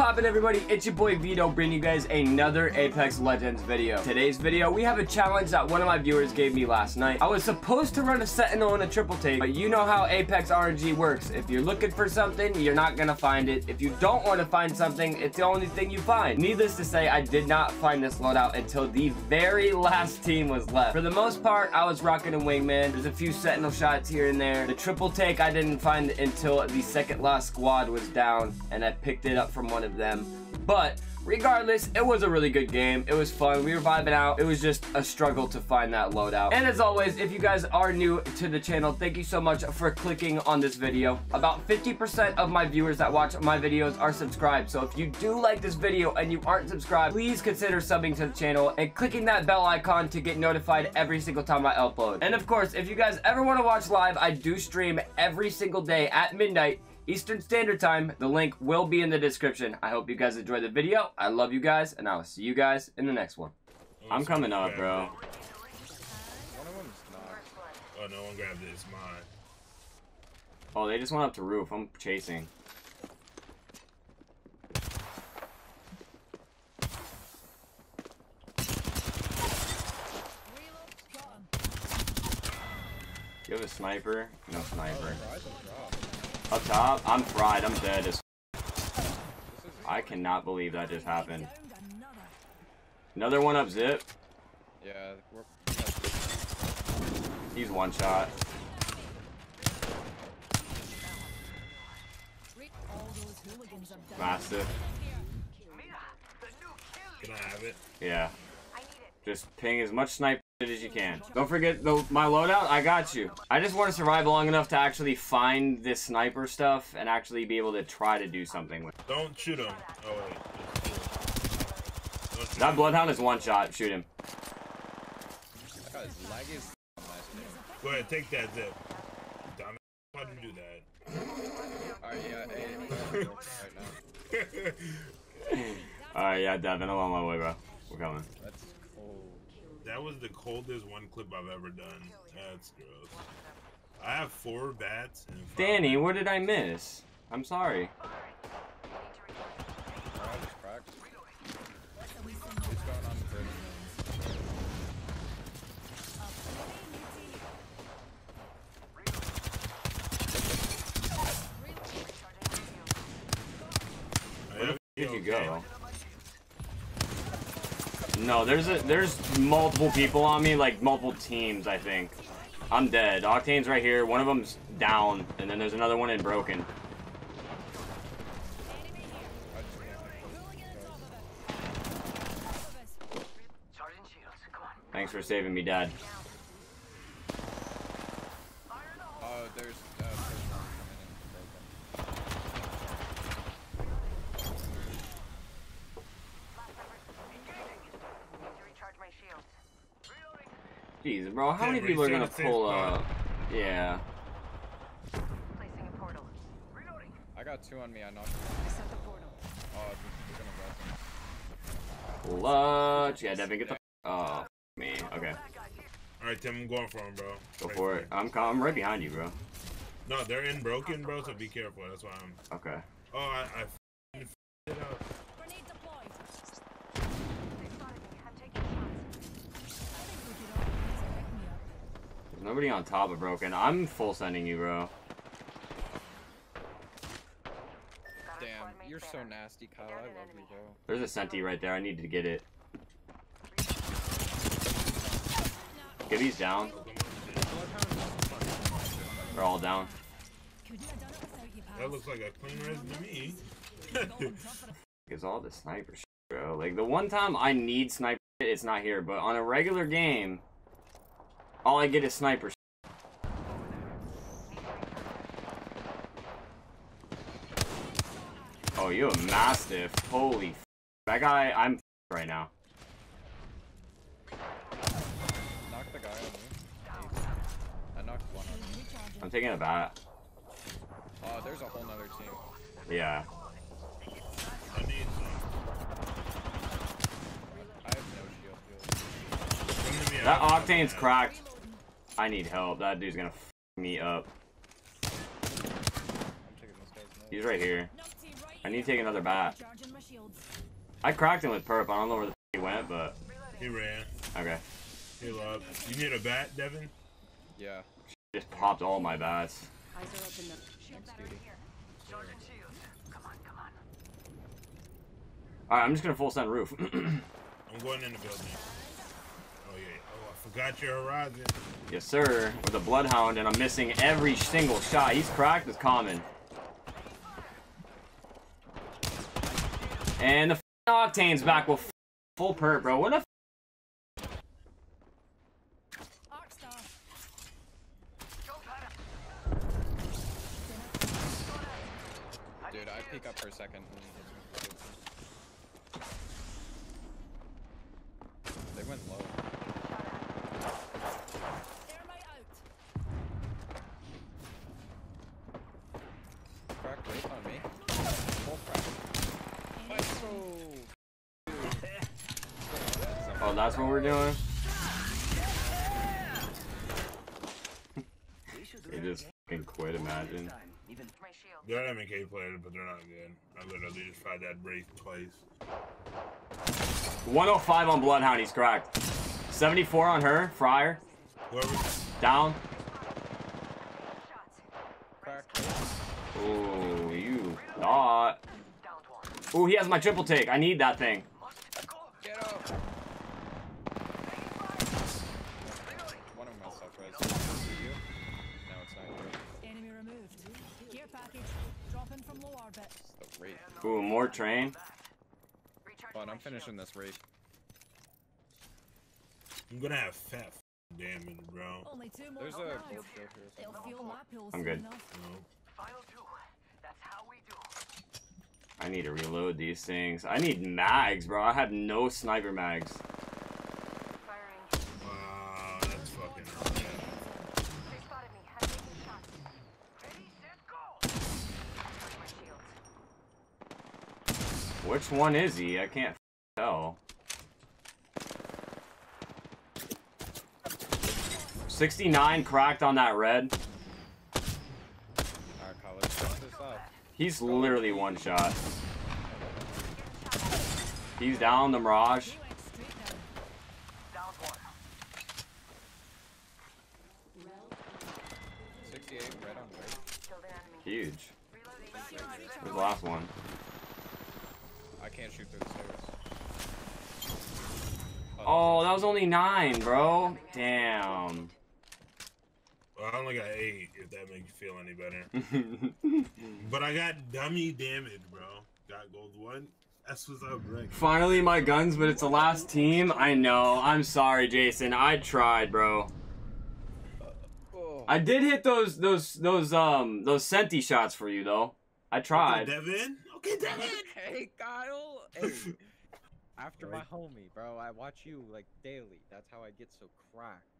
poppin' everybody? It's your boy Vieto bringing you guys another Apex Legends video. Today's video, we have a challenge that one of my viewers gave me last night. I was supposed to run a Sentinel and a triple take, but you know how Apex RNG works. If you're looking for something, you're not gonna find it. If you don't want to find something, it's the only thing you find. Needless to say, I did not find this loadout until the very last team was left. For the most part, I was rocking a wingman. There's a few Sentinel shots here and there. The triple take I didn't find until the second last squad was down, and I picked it up from one of them. But Regardless, it was a really good game. It was fun. We were vibing out. It was just a struggle to find that loadout. And as always, if you guys are new to the channel, thank you so much for clicking on this video. About 50% of my viewers that watch my videos are subscribed. So if you do like this video and you aren't subscribed, please consider subbing to the channel and clicking that bell icon to get notified every single time I upload. And of course, if you guys ever want to watch live, I do stream every single day at midnight Eastern Standard Time. The link will be in the description. I hope you guys enjoyed the video. I love you guys, and I'll see you guys in the next one. I'm coming up, bro. Oh, no one grabbed it. It's mine. Oh, they just went up to roof. I'm chasing. You have a sniper? No sniper. Oh, Up top? I'm fried. I'm dead. As I cannot believe that just happened. Another one up zip. Yeah, He's one shot. Massive. Can I have it? Yeah. Just ping as much sniper as you can. Don't forget the, my loadout. I got you. I just want to survive long enough to actually find this sniper stuff and actually be able to try to do something with. It. Don't shoot him. Oh wait. Don't shoot That bloodhound is one shot. Shoot him. that guy's laggy as Go ahead, take that zip. Dumb. Why did you do that? Alright, yeah, hey, right now. Alright, yeah, Devin. I'm on my way, bro. We're coming. That's cold. That was the coldest one clip I've ever done. That's gross. I have four bats Danny, what did I miss? I'm sorry. Alright, just cracked. What's going on with I have Where'd you go? No, there's a there's multiple people on me, like multiple teams. I think I'm dead. Octane's right here. One of them's down, and then there's another one in broken. Thanks for saving me, Dad. Oh, there's uh, there's one coming in. Jeez, bro, how many people are gonna the safe pull spot. up? Yeah. I got two on me. I knocked. Oh, they're gonna Clutch. Yeah, Devin, get the. Oh, me. Okay, Alright, Tim, I'm going for him, bro. go Right for there. it. I'm I'm right behind you, bro. No, they're in broken, bro, so be careful. That's why I'm. Okay. Oh, I. I it up. Nobody on top of broken. I'm full sending you, bro. Damn, you're so nasty, Kyle. I love you, bro. There's a senti right there. I need to get it. Get these down. They're all down. That looks like a clean res to me. Because all the sniper shit, bro. Like, the one time I need sniper shit, it's not here. But on a regular game, all I get is sniper. Oh, you a mastiff. Holy f That guy, I'm f right now. Knock the guy on me. I knocked one on me. I'm taking a bat. Oh, there's a whole nother team. Yeah. I need. I have no shield. Dude. Come to me, That Octane's cracked. I need help. That dude's gonna f me up. I'm taking this guy's nose. He's right here. I need to take another bat. Charging my shields. I cracked him with perp. I don't know where the f he went, but He ran. okay. Heal up. You need a bat, Devin? Yeah. She Just popped all my bats. Eyes are open now. Thanks, Alright, I'm just gonna full send roof. I'm going in the building. Oh yeah. Oh, I forgot your horizon. yes, sir. With a bloodhound, and I'm missing every single shot. He's cracked with common. And the Octane's back with full perp, bro. What a f- Arcstar. Dude, I peek up for a second. They went low. Thermite out. Crack Wraith on me. Full crack. Oh, that's what we're doing? they just fucking quit, imagine. They're MK players, but they're not good. I literally just tried that Wraith twice. 105 on Bloodhound, he's cracked. 74 on her, Fryer. Whoever. Down. Oh, you thought. Ooh, he has my triple take. I need that thing. Get up! One of myself res. Is it you? No, it's not you. Enemy removed. Gear package. Dropping from low orbit. It's the Wraith. Ooh, more train. But I'm finishing this Wraith. I'm gonna have fat damage, bro. Only two more There's a oh, no. It'll fuel my pills I'm soon good. enough. No. I need to reload these things. I need mags, bro. I have no sniper mags. Which one is he? I can't tell. 69 cracked on that red. Alright, college. Finish this up. He's literally one shot. He's down the Mirage. He went straight down. 68 red on Wraith. Huge. Where's the last one? I can't shoot through the stairs. Oh, that was only nine, bro. Damn. Well, I only got eight, if that makes you feel any better. But I got dummy damage, bro. Got gold one. That's what's up, Rick. Finally, my guns, but it's the last team. I know. I'm sorry, Jason. I tried, bro. Oh. I did hit those those those um those senti shots for you though. I tried. Devin. Okay, Devin. Hey, Kyle. Hey. After my homie, bro. I watch you like daily. That's how I get so cracked.